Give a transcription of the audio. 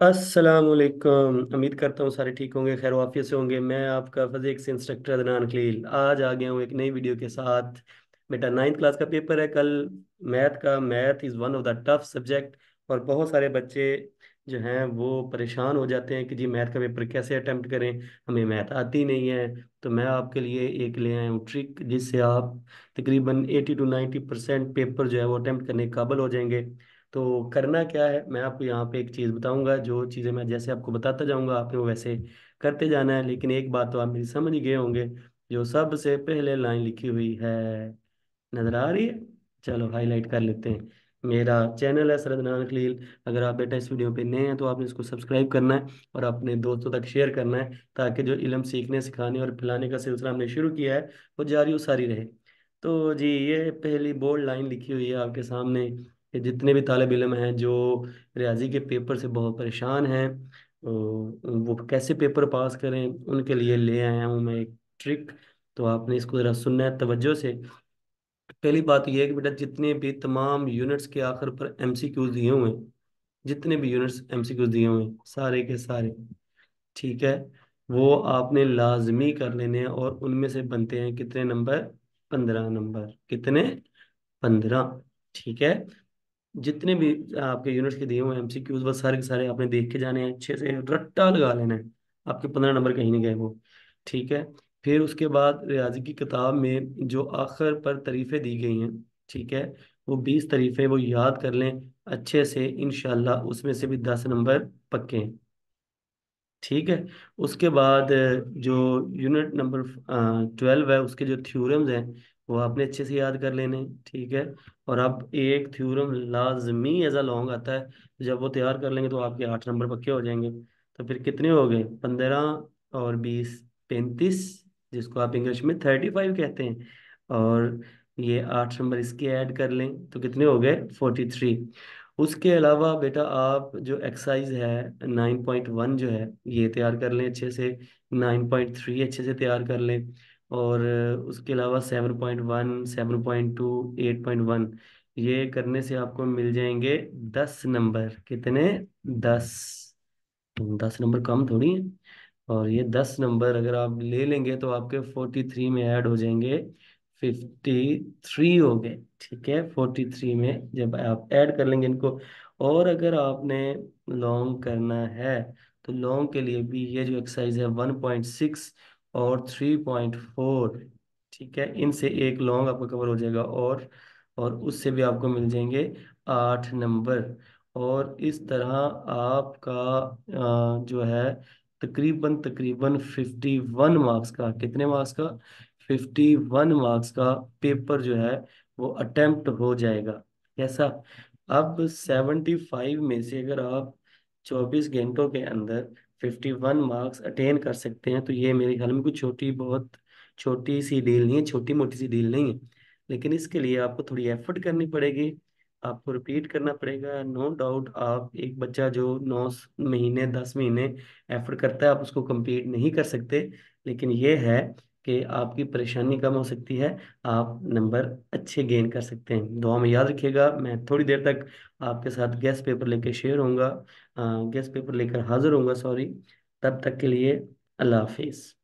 असलकुम उम्मीद करता हूँ सारे ठीक होंगे खैर वाफियत से होंगे। मैं आपका फिजिक्स इंस्ट्रक्टर अदनान खलील। आज आ गया हूँ एक नई वीडियो के साथ। बेटा नाइन्थ क्लास का पेपर है कल। मैथ का। Math is one of the tough subject और बहुत सारे बच्चे जो हैं वो परेशान हो जाते हैं कि जी मैथ का पेपर कैसे अटैम्प्ट करें? हमें मैथ आती नहीं है। तो मैं आपके लिए एक ले आया हूँ ट्रिक जिससे आप तकरीबन eighty to ninety percent paper जो है वो अटैम्प्ट करने के काबिल हो जाएँगे। तो करना क्या है? मैं आपको यहाँ पे एक चीज़ बताऊँगा, जो चीज़ें मैं जैसे आपको बताता जाऊँगा, आपने वो वैसे करते जाना है। लेकिन एक बात तो आप मेरी समझ गए होंगे, जो सबसे पहले लाइन लिखी हुई है, नज़र आ रही है? चलो हाईलाइट कर लेते हैं। मेरा चैनल है सरद नान खलील। अगर आप बेटा इस वीडियो पे नए हैं तो आपने इसको सब्सक्राइब करना है और अपने दोस्तों तक शेयर करना है, ताकि जो इलम सीखने, सिखाने और फैलाने का सिलसिला हमने शुरू किया है, वो जारी सारी रहे। तो जी, ये पहली बोल्ड लाइन लिखी हुई है आपके सामने। कि जितने भी तालब इलम हैं, जो रियाजी के पेपर से बहुत परेशान हैं वो कैसे पेपर पास करें, उनके लिए ले आया हूँ मैं एक ट्रिक। तो आपने इसको ज़रा सुनना है तवज्जो से। पहली बात तो ये है कि बेटा, जितने भी तमाम यूनिट्स के आखिर पर एमसीक्यूज दिए हुए हैं, जितने भी यूनिट्स एमसीक्यूज दिए हुए हैं, सारे के सारे, ठीक है, वो आपने लाजमी कर लेने हैं और उनमें से बनते हैं कितने नंबर? पंद्रह नंबर। कितने? पंद्रह, ठीक है। जितने भी आपके यूनिट्स के दिए हुए हैं एमसीक्यूज बस सारे के सारे आपने देख के जाने हैं, अच्छे से रट्टा लगा लेना है। आपके पंद्रह नंबर कहीं नहीं गए वो, ठीक है? फिर उसके बाद रियाजी की किताब में जो आखिर पर तरीफे दी गई हैं, ठीक है? वो बीस तरीफे वो याद कर लें, अच्छे से इनशाला उसमें से भी दस नंबर पक्के ठीक है? उसके बाद जो यूनिट नंबर ट्वेल्व है, उसके जो थ्योरम्स हैं वो आपने अच्छे से याद कर लेने, ठीक है? और अब एक थ्योरम लाजमी एज अ लॉन्ग आता है, जब वो तैयार कर लेंगे तो आपके आठ नंबर पक्के हो जाएँगे। तो फिर कितने हो गए? पंद्रह और बीस, पैंतीस, जिसको आप इंग्लिश में थर्टी फाइव कहते हैं। और ये आठ नंबर इसके ऐड कर लें तो कितने हो गए? Forty three. उसके अलावा बेटा आप जो एक्सरसाइज है, नाइन पॉइंट वन जो है, ये तैयार कर लें अच्छे से। नाइन पॉइंट थ्री अच्छे से तैयार कर लें। और उसके अलावा seven point one, seven point two, eight point one, ये करने से आपको मिल जाएँगे दस नंबर। कितने? दस। दस नंबर कम थोड़ी है। और ये दस नंबर अगर आप ले लेंगे तो आपके फोर्टी थ्री में ऐड हो जाएँगे, फिफ्टी थ्री हो गए, ठीक है? फोर्टी थ्री में जब आप ऐड कर लेंगे इनको। और अगर आपने लॉन्ग करना है तो लॉन्ग के लिए भी ये जो एक्सरसाइज है वन पॉइंट सिक्स और थ्री पॉइंट फोर ठीक है, इनसे एक लॉन्ग आपका कवर हो जाएगा और और उससे भी आपको मिल जाएँगे आठ नंबर और इस तरह आपका जो है, तकरीबन तकरीबन फिफ्टी वन मार्क्स का, कितने मार्क्स का? फिफ्टी वन मार्क्स का पेपर जो है, वो अटेम्प्ट हो जाएगा. कैसा? अब सेवेंटी फाइव में से अगर आप चौबीस घंटों के अंदर फिफ्टी वन मार्क्स अटेन कर सकते हैं। तो ये मेरे ख्याल में कुछ छोटी बहुत छोटी सी डील नहीं है, छोटी मोटी सी डील नहीं है। लेकिन इसके लिए आपको थोड़ी एफर्ट करनी पड़ेगी, आपको रिपीट करना पड़ेगा। नो डाउट आप एक बच्चा जो नौ महीने, दस महीने एफर्ट करता है, आप उसको compete नहीं कर सकते। लेकिन ये है कि आपकी परेशानी कम हो सकती है, आप नंबर अच्छे गेन कर सकते हैं। दुआ में याद रखिएगा, मैं थोड़ी देर तक आपके साथ गैस पेपर लेकर शेयर होऊँगा गैस पेपर लेकर हाजिर होऊँगा सॉरी तब तक के लिए अल्लाह हाफिज़।